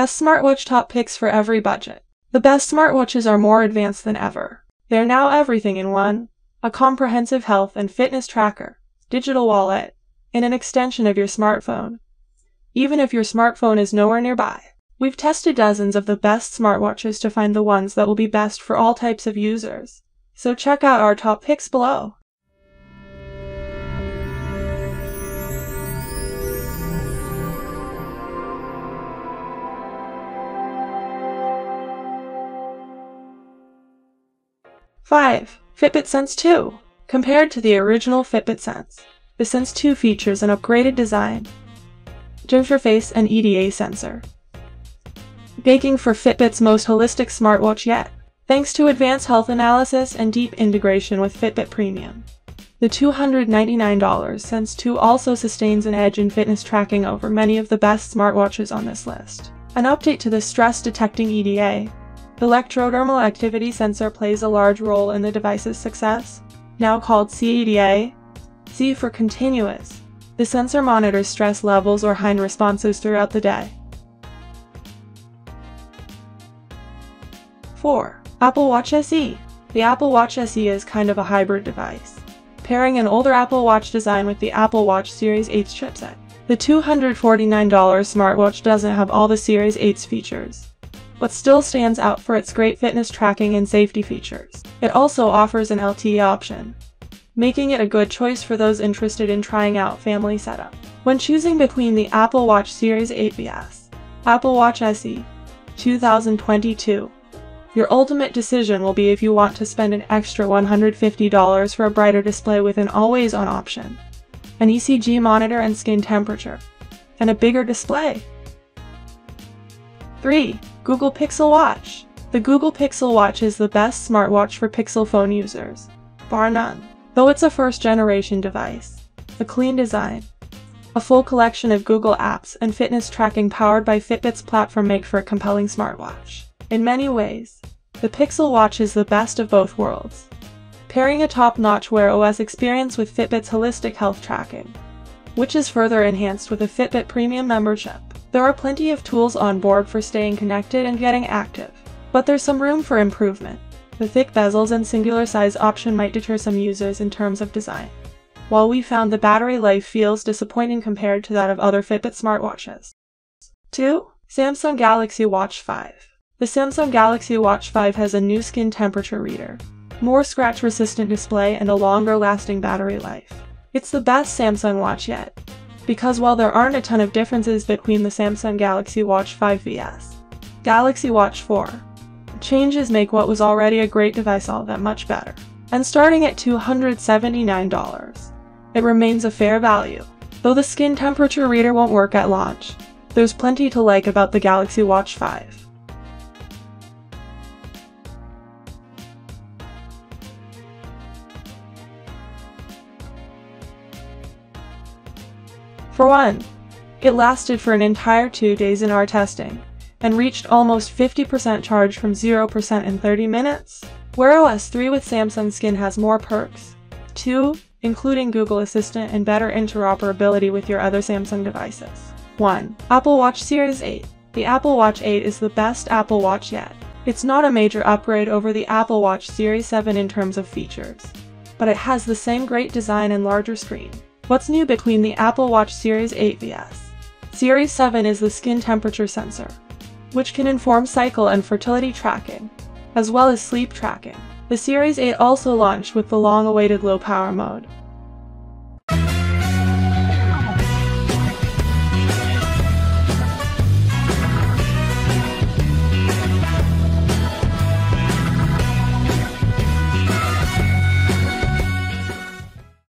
Best smartwatch top picks for every budget. The best smartwatches are more advanced than ever. They're now everything in one. A comprehensive health and fitness tracker, digital wallet, and an extension of your smartphone. Even if your smartphone is nowhere nearby. We've tested dozens of the best smartwatches to find the ones that will be best for all types of users. So check out our top picks below. Five, Fitbit Sense 2. Compared to the original Fitbit Sense, the Sense 2 features an upgraded design, interface and EDA sensor, baking for Fitbit's most holistic smartwatch yet, thanks to advanced health analysis and deep integration with Fitbit Premium. The $299 Sense 2 also sustains an edge in fitness tracking over many of the best smartwatches on this list. An update to the stress-detecting EDA, electrodermal activity sensor plays a large role in the device's success, now called CEDA. C for continuous. The sensor monitors stress levels or HINE responses throughout the day. 4. Apple Watch SE. The Apple Watch SE is kind of a hybrid device, pairing an older Apple Watch design with the Apple Watch Series 8's chipset. The $249 smartwatch doesn't have all the Series 8's features, but still stands out for its great fitness tracking and safety features. It also offers an LTE option, making it a good choice for those interested in trying out family setup. When choosing between the Apple Watch Series 8 vs. Apple Watch SE 2022, your ultimate decision will be if you want to spend an extra $150 for a brighter display with an always-on option, an ECG monitor and skin temperature, and a bigger display. 3. Google Pixel Watch. The Google Pixel Watch is the best smartwatch for Pixel phone users, bar none. Though it's a first-generation device, a clean design, a full collection of Google apps and fitness tracking powered by Fitbit's platform make for a compelling smartwatch. In many ways, the Pixel Watch is the best of both worlds, pairing a top-notch Wear OS experience with Fitbit's holistic health tracking, which is further enhanced with a Fitbit Premium membership. There are plenty of tools on board for staying connected and getting active, but there's some room for improvement. The thick bezels and singular size option might deter some users in terms of design, while we found the battery life feels disappointing compared to that of other Fitbit smartwatches. 2. Samsung Galaxy Watch 5 the Samsung Galaxy Watch 5 has a new skin temperature reader, more scratch-resistant display, and a longer-lasting battery life. It's the best Samsung watch yet, because while there aren't a ton of differences between the Samsung Galaxy Watch 5 vs. Galaxy Watch 4, changes make what was already a great device all that much better. And starting at $279, it remains a fair value. Though the skin temperature reader won't work at launch, there's plenty to like about the Galaxy Watch 5. For one, it lasted for an entire two days in our testing, and reached almost 50% charge from 0% in 30 minutes. Wear OS 3 with Samsung Skin has more perks. 2. Including Google Assistant and better interoperability with your other Samsung devices. 1. Apple Watch Series 8. The Apple Watch 8 is the best Apple Watch yet. It's not a major upgrade over the Apple Watch Series 7 in terms of features, but it has the same great design and larger screen. What's new between the Apple Watch Series 8 vs. Series 7 is the skin temperature sensor, which can inform cycle and fertility tracking, as well as sleep tracking. The Series 8 also launched with the long-awaited low-power mode,